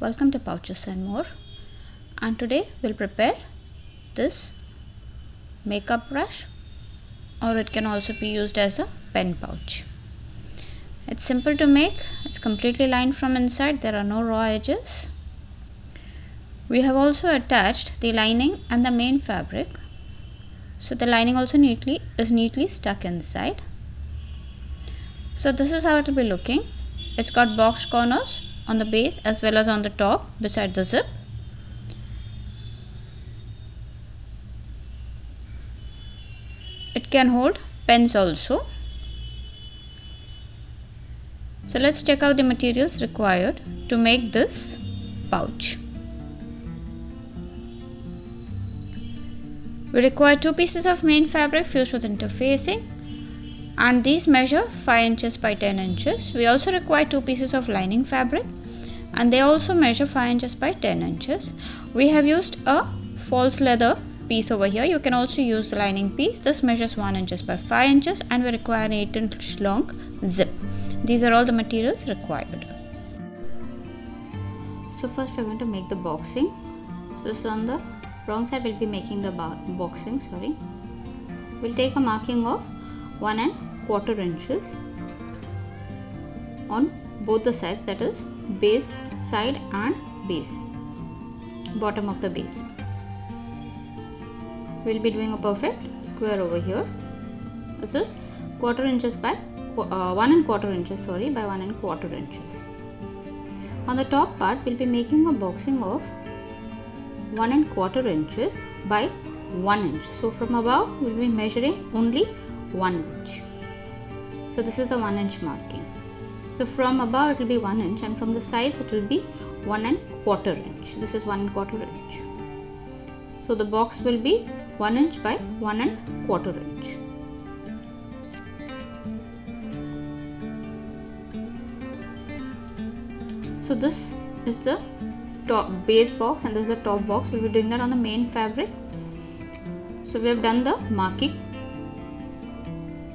Welcome to Pouches and More and today we'll prepare this makeup brush or it can also be used as a pen pouch. It's simple to make, it's completely lined from inside, there are no raw edges. We have also attached the lining and the main fabric so the lining also neatly is neatly stuck inside. So this is how it will be looking. It's got boxed corners on the base as well as on the top beside the zip. It can hold pens also. So let's check out the materials required to make this pouch. We require two pieces of main fabric fused with interfacing and these measure 5 inches by 10 inches. We also require two pieces of lining fabric and they also measure 5 inches by 10 inches. We have used a false leather piece over here. You can also use the lining piece. This measures 1 inches by 5 inches and we require an 8 inch long zip. These are all the materials required. So first we are going to make the boxing. So, so on the wrong side we'll be making the boxing sorry. We'll take a marking of 1 and quarter inches on both the sides that is base side and base bottom of the base. We'll be doing a perfect square over here. This is quarter inches by uh, one and quarter inches sorry by one and quarter inches. On the top part we'll be making a boxing of one and quarter inches by one inch. So from above we'll be measuring only one inch so this is the one inch marking so from above it will be 1 inch and from the sides it will be 1 and quarter inch. This is 1 and quarter inch. So the box will be 1 inch by 1 and quarter inch. So this is the top base box and this is the top box. We'll be doing that on the main fabric. So we have done the marking.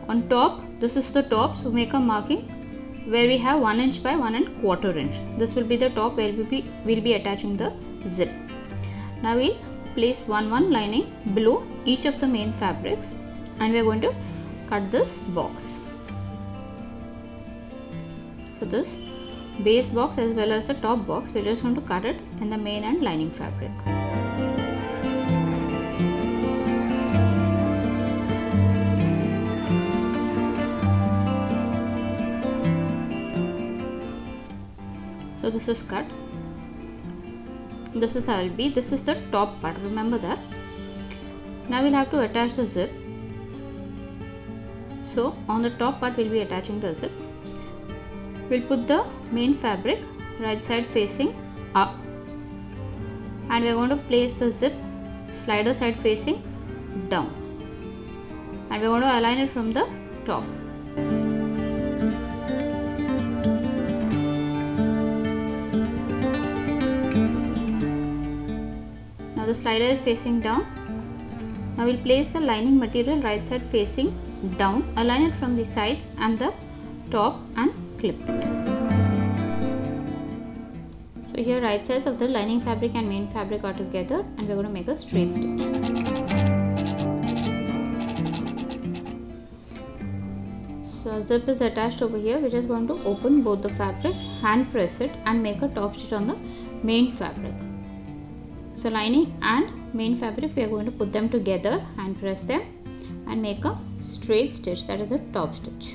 On top, this is the top. So make a marking where we have 1 inch by 1 and quarter inch. This will be the top where we will be, we'll be attaching the zip. Now we'll place 1 1 lining below each of the main fabrics and we are going to cut this box. So this base box as well as the top box we're just going to cut it in the main and lining fabric. So this is cut. This is it will be. This is the top part. Remember that. Now we'll have to attach the zip. So on the top part we'll be attaching the zip. We'll put the main fabric right side facing up. And we're going to place the zip slider side facing down. And we're going to align it from the top the slider is facing down. Now we'll place the lining material right side facing down align it from the sides and the top and clip. It so here right sides of the lining fabric and main fabric are together and we're going to make a straight stitch. So zip is attached over here. We're just going to open both the fabrics hand press it and make a top stitch on the main fabric so lining and main fabric we are going to put them together and press them and make a straight stitch that is the top stitch.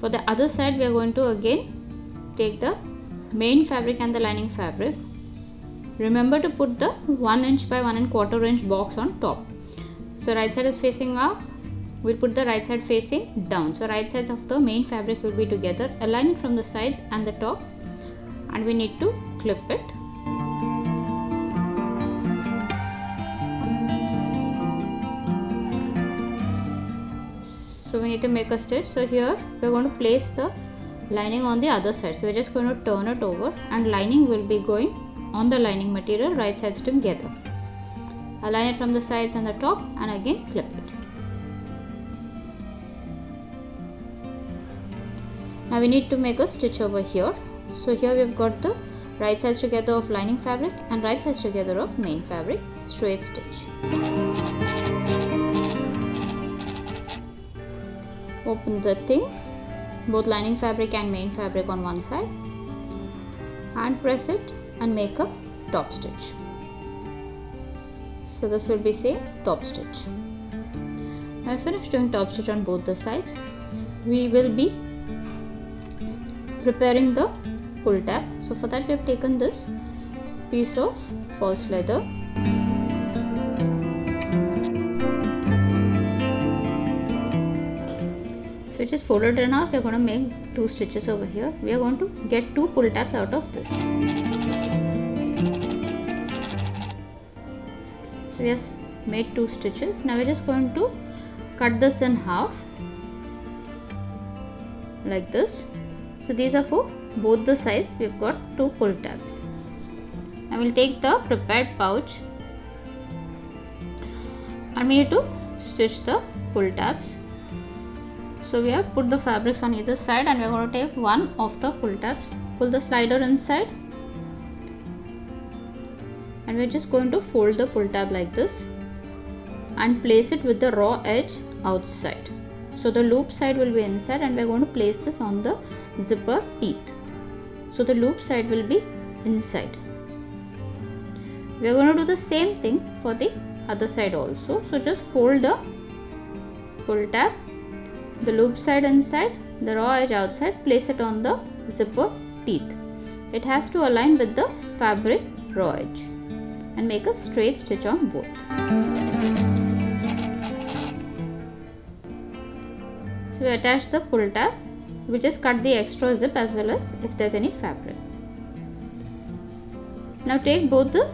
For the other side we are going to again take the main fabric and the lining fabric. Remember to put the 1 inch by 1 and quarter inch box on top. So right side is facing up we'll put the right side facing down. So right sides of the main fabric will be together align it from the sides and the top. And we need to clip it. So we need to make a stitch. So here we're going to place the lining on the other side. So we're just going to turn it over and lining will be going on the lining material right sides together. Align it from the sides and the top and again clip it now we need to make a stitch over here. So here we've got the right sides together of lining fabric and right sides together of main fabric straight stitch. Open the thing both lining fabric and main fabric on one side and press it and make a top stitch. So this will be say top stitch. I finished doing top stitch on both the sides we will be preparing the pull tab. So for that we have taken this piece of false leather. So it is folded enough we are going to make two stitches over here. We are going to get two pull tabs out of this. So we have made two stitches. Now we're just going to cut this in half like this so these are for both the sides. We've got two pull tabs. I will take the prepared pouch. And we need to stitch the pull tabs. So we have put the fabrics on either side and we are going to take one of the pull tabs. Pull the slider inside. And we're just going to fold the pull tab like this and place it with the raw edge outside. So the loop side will be inside and we're going to place this on the zipper teeth. So the loop side will be inside. We are going to do the same thing for the other side also. So just fold the pull tab the loop side inside the raw edge outside place it on the zipper teeth. It has to align with the fabric raw edge and make a straight stitch on both. So attach the pull tab we just cut the extra zip as well as if there's any fabric. Now take both the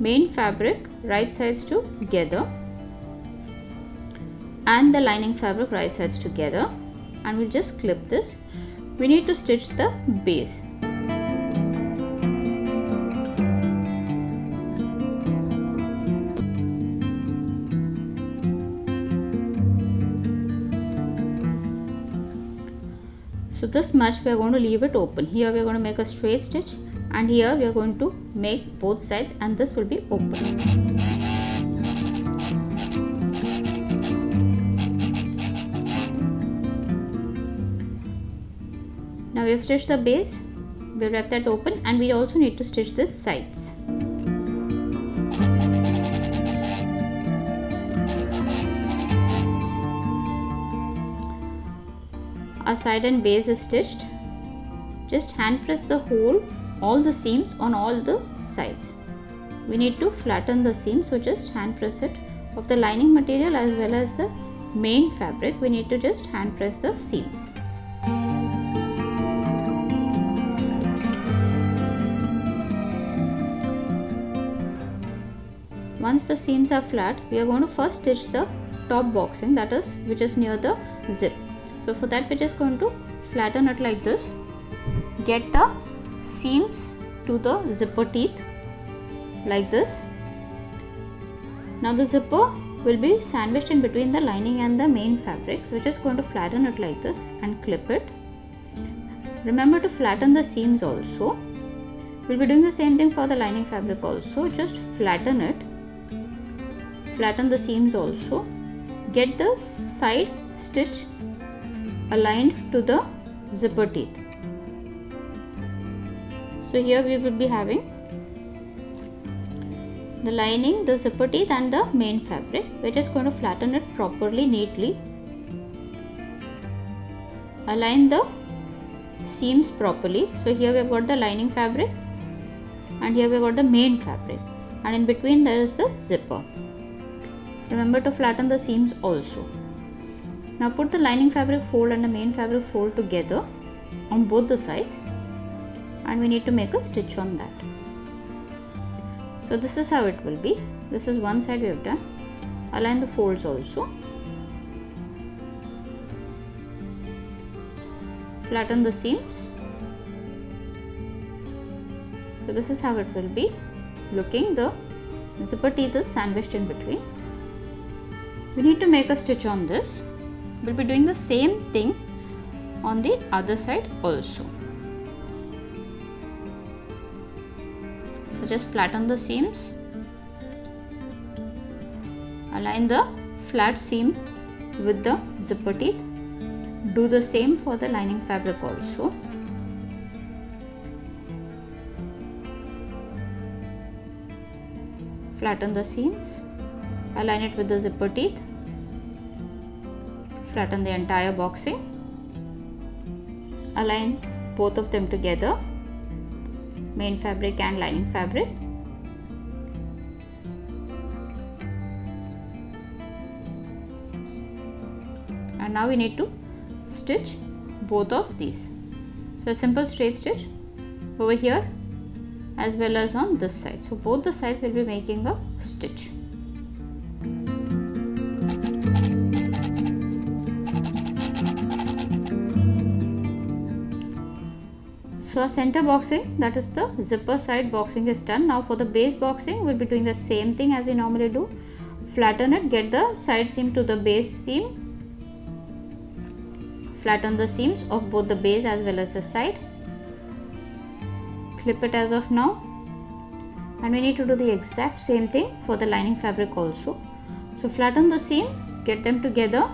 main fabric right sides together and the lining fabric right sides together and we'll just clip this. We need to stitch the base so this much we are going to leave it open. Here we are going to make a straight stitch and here we are going to make both sides and this will be open. Now we have stitched the base. We have that open and we also need to stitch the sides our side and base is stitched. Just hand press the hole all the seams on all the sides. We need to flatten the seam so just hand press it. Of the lining material as well as the main fabric we need to just hand press the seams. Once the seams are flat we are going to first stitch the top boxing that is which is near the zip so for that we're just going to flatten it like this. Get the seams to the zipper teeth like this. Now the zipper will be sandwiched in between the lining and the main fabric so we're just going to flatten it like this and clip it. Remember to flatten the seams also. We'll be doing the same thing for the lining fabric also. Just flatten it. Flatten the seams also. Get the side stitch aligned to the zipper teeth. So here we will be having the lining the zipper teeth and the main fabric. We're just going to flatten it properly neatly. Align the seams properly. So here we've got the lining fabric and here we've got the main fabric. And in between there is the zipper. Remember to flatten the seams also now put the lining fabric fold and the main fabric fold together on both the sides. And we need to make a stitch on that. So this is how it will be. This is one side we have done. Align the folds also. Flatten the seams. So this is how it will be. Looking the zipper teeth is sandwiched in between. We need to make a stitch on this we'll be doing the same thing on the other side also. So just flatten the seams. Align the flat seam with the zipper teeth. Do the same for the lining fabric also. Flatten the seams. Align it with the zipper teeth flatten the entire boxing align both of them together. Main fabric and lining fabric. And now we need to stitch both of these. So a simple straight stitch over here as well as on this side. So both the sides will be making a stitch so our center boxing that is the zipper side boxing is done. Now for the base boxing we'll be doing the same thing as we normally do. Flatten it get the side seam to the base seam. Flatten the seams of both the base as well as the side. Clip it as of now. And we need to do the exact same thing for the lining fabric also. So flatten the seams get them together.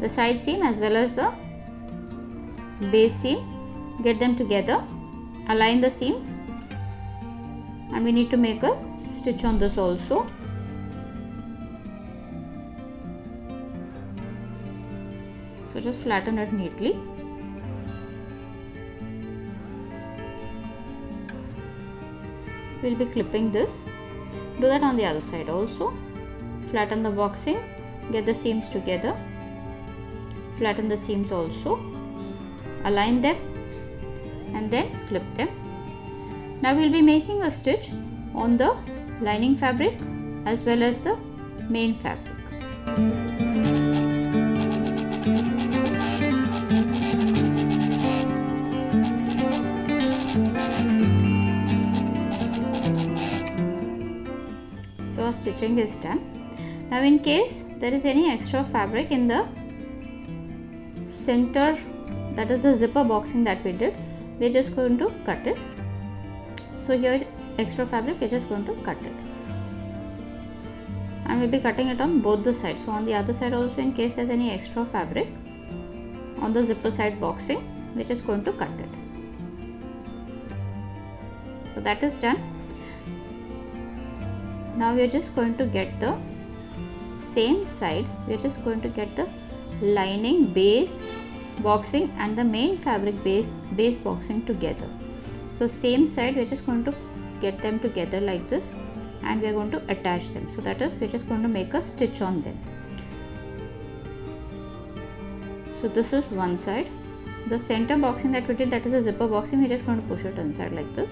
The side seam as well as the base seam get them together align the seams and we need to make a stitch on this also. So just flatten it neatly. We'll be clipping this. Do that on the other side also. Flatten the boxing get the seams together. Flatten the seams also align them and then clip them. Now we'll be making a stitch on the lining fabric as well as the main fabric. So our stitching is done. Now in case there is any extra fabric in the center that is the zipper boxing that we did. We're just going to cut it. So here extra fabric. We're just going to cut it. And we'll be cutting it on both the sides. So on the other side also in case there's any extra fabric on the zipper side boxing we're just going to cut it. So that is done. Now we are just going to get the same side. We are just going to get the lining base boxing and the main fabric base, base boxing together. So same side we're just going to get them together like this and we're going to attach them. So that is we're just going to make a stitch on them. So this is one side. The center boxing that we did that is a zipper boxing we're just going to push it inside like this.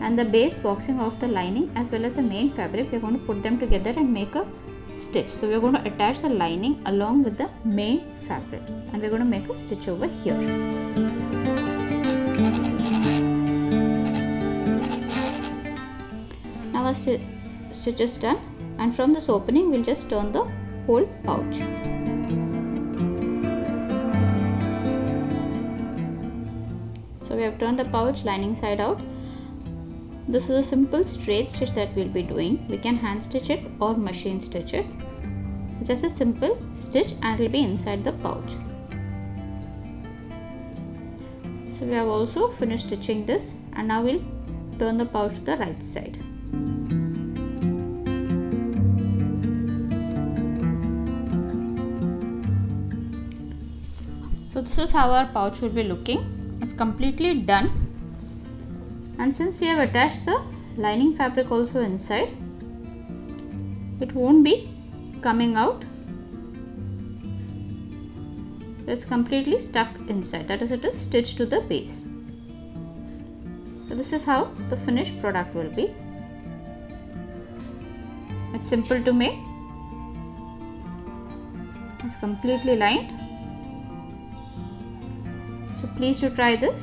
And the base boxing of the lining as well as the main fabric we're going to put them together and make a stitch. So we're going to attach the lining along with the main fabric and we're going to make a stitch over here. Now our st stitch is done and from this opening we'll just turn the whole pouch. So we have turned the pouch lining side out this is a simple straight stitch that we'll be doing. We can hand stitch it or machine stitch it. It's just a simple stitch and it will be inside the pouch. So we have also finished stitching this and now we'll turn the pouch to the right side. So this is how our pouch will be looking. It's completely done and since we have attached the lining fabric also inside it won't be coming out. It's completely stuck inside. That is it is stitched to the base. So this is how the finished product will be. It's simple to make. It's completely lined. So please to try this